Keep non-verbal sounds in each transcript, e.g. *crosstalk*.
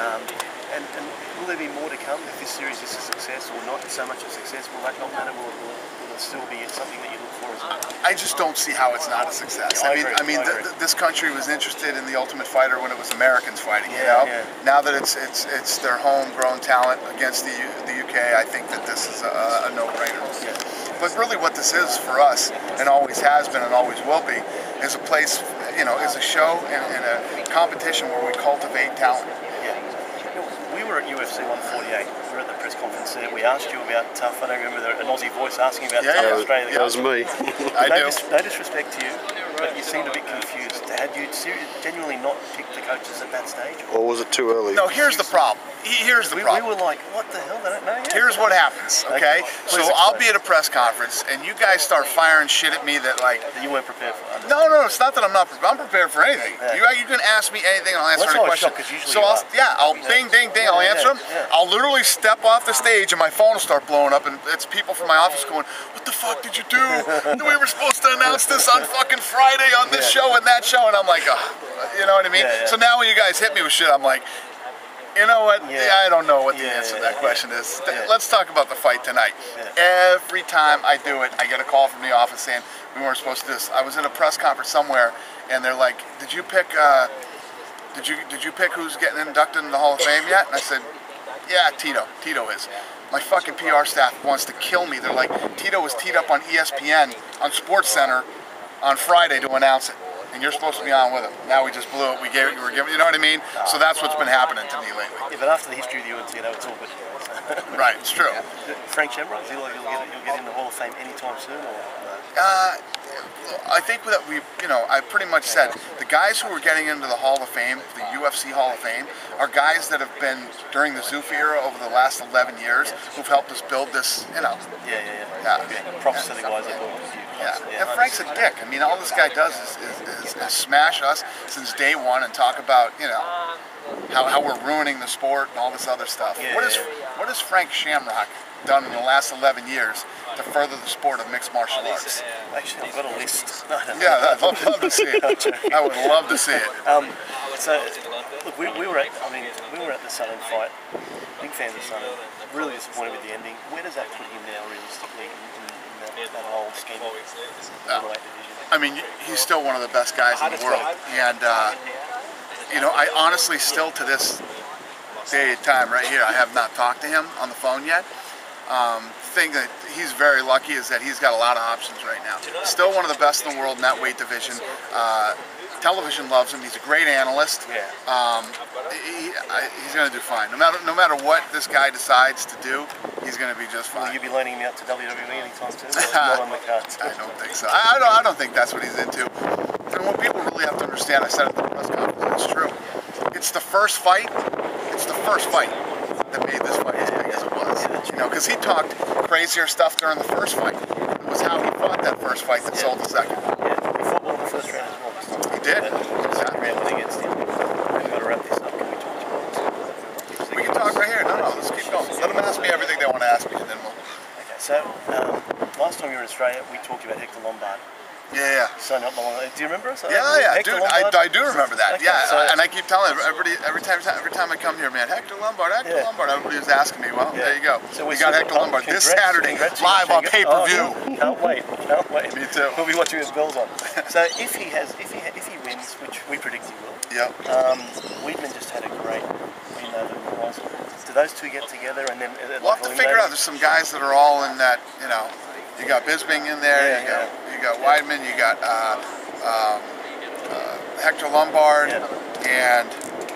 Um, and, and will there be more to come if this series is a success or not so much a success? Will that not matter? Will, will, will it still be something that you look for as well? I just don't see how it's not a success. I I mean, agree, I mean, I th- agree. this country was interested in the Ultimate Fighter when it was Americans fighting. you Yeah, know, yeah. now that it's it's it's their homegrown talent against the the UK, I think that this is a, a no-brainer. Yeah. But really, what this is for us, and always has been, and always will be, is a place, you know, is a show and, and a competition where we cultivate talent. Yeah. You know, We were at UFC 148. We were at the press conference there. We asked you about TUF. I don't remember there- an Aussie voice asking about Yeah, TUF yeah. Australia. That was me. *laughs* I no, do. dis- no disrespect to you, but you seemed a bit confused. Had you ser- genuinely not picked the coaches at that stage? Or was it too early? No, here's the problem. Here's the We, we were like, what the hell? They don't know yet. Here's what happens, okay? Okay, So please I'll be at a press conference, and you guys start firing shit at me that like that you weren't prepared for. I No, no, it's not that I'm not. Pre- I'm prepared for anything. Yeah. You, you can ask me anything, and I'll answer Well, any that's why I was question. shocked, 'cause usually So you I'll, are. yeah, I'll Yeah. ding, ding, ding. I'll answer them. yeah. I'll literally step off the stage, and my phone will start blowing up, and it's people from my office going, "What the fuck did you do? we were supposed to announce this on fucking Friday on this Yeah. show and that show," and I'm like, oh, you know what I mean? Yeah, yeah. So now when you guys hit me with shit, I'm like. You know what? Yeah. I don't know what the Yeah, answer to yeah, that question is. Yeah. Let's talk about the fight tonight. Yeah. Every time I do it, I get a call from the office saying we weren't supposed to do this. I was in a press conference somewhere, and they're like, "Did you pick? Uh, did you did you pick who's getting inducted in the Hall of Fame yet?" And I said, "Yeah, Tito. Tito is." My fucking PR staff wants to kill me. They're like, Tito was teed up on ESPN on Sports Center on Friday to announce it, and you're supposed to be on with him. Now we just blew it. We gave it. You were giving. You know what I mean? So that's what's been happening to me lately. Yeah, but after the history of the UNC, you know, it's all good. *laughs* Right? It's true. Frank Shamrock, do you like you'll get, you'll get in the Hall of Fame anytime soon? Or? Uh, I think that we, you know, I pretty much said the guys who are getting into the Hall of Fame, the UFC Hall of Fame, are guys that have been during the Zuffa era over the last 11 years who've helped us build this, you know. Yeah, yeah, yeah. Yeah. Okay. Props to the guys that with you. Yeah. And Frank's a dick. I mean, all this guy does is, is, is, is smash us since day one and talk about, you know, how, how we're ruining the sport and all this other stuff. Yeah, what, is, yeah. what Frank Shamrock done in the last 11 years to further the sport of mixed martial arts? Actually, I've got a list. No, no, no. Yeah, I'd love, love to see it. I would love to see it. Um, so, look, we, we were at, I mean, we were at the Sonnen fight. Big fans of Sonnen. Really disappointed with the ending. Where does that put him now, realistically, in, in, in that, that whole scheme of division? I mean, he's still one of the best guys in the world. And, uh, you know, I honestly still to this day and time right here, I have not talked to him on the phone yet. Um, thing that he's very lucky is that he's got a lot of options right now. Still one of the best in the world in that weight division. Uh, television loves him. He's a great analyst. Um, he, I, he's going to do fine. No matter no matter what this guy decides to do, he's going to be just Will fine. you be loaning him out to WWE anytime soon? *laughs* Not on the cards. I don't think so. I, I don't. I don't think that's what he's into. And what people really have to understand, I said at the press conference, it's true. It's the first fight. It's the first fight that made this fight as it was. You know, because he talked crazier stuff during the first fight. It was how he fought that first fight that sold the second. Yeah, he fought well in the first round as well. He did. Round against him. We've got to wrap this up. Can we talk to We can talk right here. No, no, let's keep going. Let them ask me everything they want to ask me, and then we'll. Okay, so um, last time you were in Australia, we talked about Hector Lombard. Yeah, yeah. So not long. Do you remember us? Yeah, yeah, dude, I, I do remember that. Okay, yeah, so- and I keep telling everybody every time every time I come here, man, Hector Lombard, Hector Yeah. Lombard. Everybody was asking me. Well, Yeah. there you go. So we we're got Hector Lombard this Saturday, live on pay per view. Oh, can't wait, can't wait. *laughs* Me too. We'll be watching his bills on. *laughs* So if he has, if he if he wins, which we predict he will, Yep. um, Weidman just had a great win over Weisman. Do those two get together and then? We'll have to figure out. There's some guys that are all in that. You know, you got Bisping in there. Yeah, you got you got Weidman. You got uh, um, uh, Hector Lombard, Yeah. and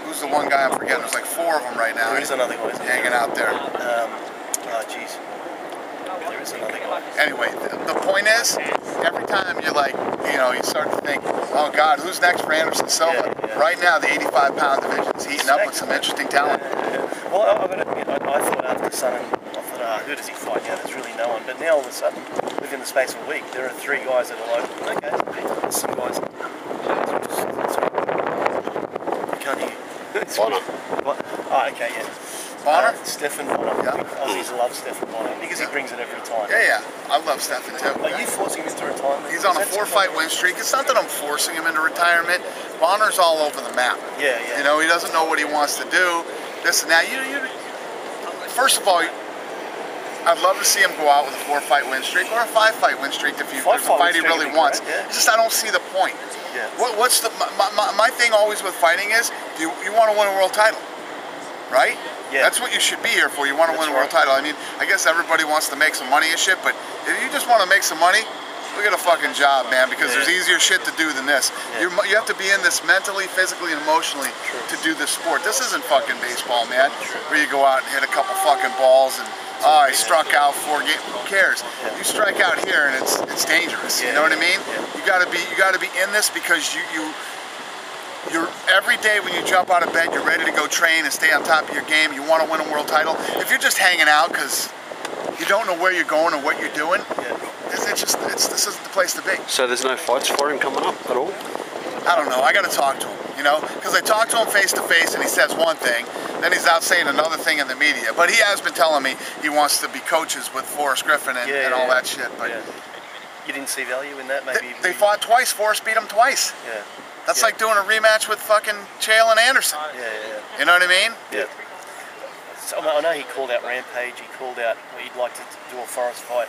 who's the one guy I'm forgetting? There's like four of them right now There is another there? hanging out there. Um, oh, jeez. There is another guy. anyway, the, the point is, every time you're like, you know, you start to think, oh God, who's next for Anderson Silva? Yeah, yeah. Right now, the 85 pound division is heating up with some interesting talent. Well, I- to admit, I, I thought after Sun, I thought, ah, who does he fight? Yeah, there's really no one. But now all of a sudden, within the space of a week, there are three guys that are like, okay, some guys. Can't hear. Bonnar. What? Oh, okay, yeah. Bonnar? Uh, Stephan Bonnar. Yeah. Aussies love Stephan Bonnar because he brings it every time. Yeah, yeah, I love Stephan too. Are you forcing him into retirement? He's on a four fight win streak. It's not that I'm forcing him into retirement. Bonnar's all over the map. Yeah, yeah. You know, he doesn't know what he wants to do. this and that. You, you, first of all, I'd love to see him go out with a four-fight win streak or a five-fight win streak if, you, if Five-fight fight he really wants. great, yeah. It's just I don't see the point. Yeah. What, what's the my, my, my thing always with fighting is do you, you want to win a world title, right? Yeah. That's what you should be here for. You want to That's win a world right. title. I mean, I guess everybody wants to make some money and shit, but if you just want to make some money, look at a fucking job, man. Because there's easier shit to do than this. Yeah. You you have to be in this mentally, physically, and emotionally True. to do this sport. This isn't fucking baseball, man. Where you go out and hit a couple fucking balls and. Oh, I struck out four games. Who cares? Yeah. You strike out here and it's it's dangerous. You know what I mean? Yeah. You gotta be you gotta be in this because you you you're every day when you jump out of bed, you're ready to go train and stay on top of your game. You want to win a world title. If you're just hanging out because you don't know where you're going or what you're doing, Yeah. it's, it's just it's, this isn't the place to be. So there's no fights for him coming up at all? I don't know. I got to talk to him, you know, because I talk to him face to face and he says one thing, then he's out saying another thing in the media. But he has been telling me he wants to be coaches with Forrest Griffin and, Yeah, and all yeah. that shit. But yeah. You didn't see value in that, maybe? they fought twice. Forrest beat him twice. Yeah. That's like doing a rematch with fucking Chael and Anderson. Yeah, yeah, You know what I mean? yeah. Yeah. I know he called out Rampage. He called out he'd like to do a Forrest fight.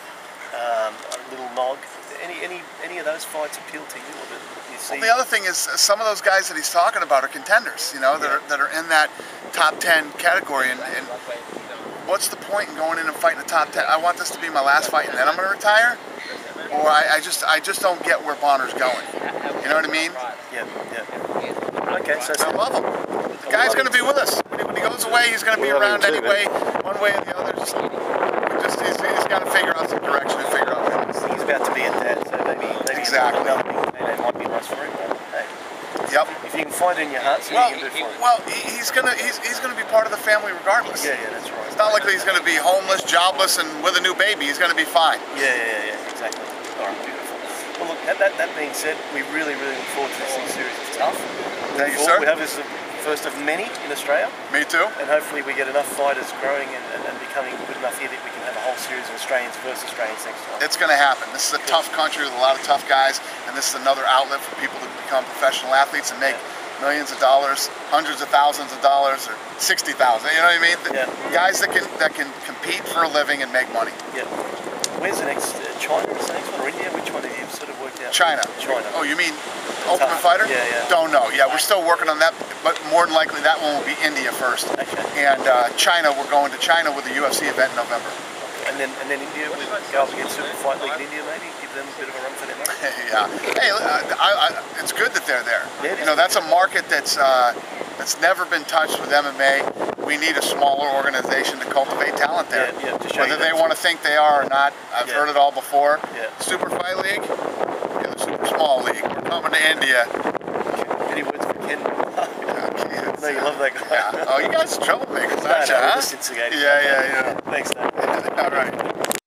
Um, a little Nog. Any any any of those fights appeal to you? Or do you see? Well, the other thing is uh, some of those guys that he's talking about are contenders, you know, that are, that are in that top 10 category. And, and what's the point in going in and fighting the top 10? I want this to be my last fight and then I'm going to retire? Or I, I just I just don't get where Bonnar's going. You know what I mean? yeah, yeah. Okay, so, I love him. The guy's going to be with us. When he, goes away, he's going to be him around anyway, one way or the other. Just, just he's, he's got to figure out some direction and figure out how he's about to be a dad, so maybe maybe Exactly. payday might be nice for him. Hey, Yep. if you can find it in your heart, so Well, you can do him. well, he's gonna he's, he's gonna be part of the family regardless. yeah, yeah, that's right. It's not like he's going to be homeless, jobless, and with a new baby. He's going to be fine. Yeah, yeah, yeah, exactly. All right, beautiful. Well, look, that, that, that being said, we really, really look forward to this series. It's tough. Thank you, sir. We have this first of many in Australia, Me too. and hopefully we get enough fighters growing and, and, and becoming good enough here that we can have a whole series of Australians versus Australians next time. It's going to happen. This is a tough country with a lot of tough guys, and this is another outlet for people to become professional athletes and make millions of dollars, hundreds of thousands of dollars, or sixty thousand. You know what I mean? Yeah. Guys that can that can compete for a living and make money. Yeah. Where's the next? Uh, China is the next one, or India? Which one have you sort of worked out? China. China. Oh, you mean Ultimate. Fighter? Yeah, yeah. Don't know. Yeah, we're still working on that, but more than likely that one will be India first. Okay. And uh, China, we're going to China with the UFC event in November. And then and then India, we go up against Super Fight League in India, maybe give them a bit of a run for their money. *laughs* yeah. Hey, uh, I, I, it's good that they're there. Yeah, you know, that's a market that's uh, that's never been touched with MMA. We need a smaller organization to cultivate talent there. Yeah, yeah, to show Whether they want to think they are or not, I've Yeah. heard it all before. Yeah. Super Fight League, yeah, the Super Small League. We're coming to India. Any words for Ken? No, you love that guy. Yeah. Oh, you guys are troublemakers, *laughs* No, aren't you? no, huh? instigating. Yeah, yeah, Thanks, yeah. *laughs* All right.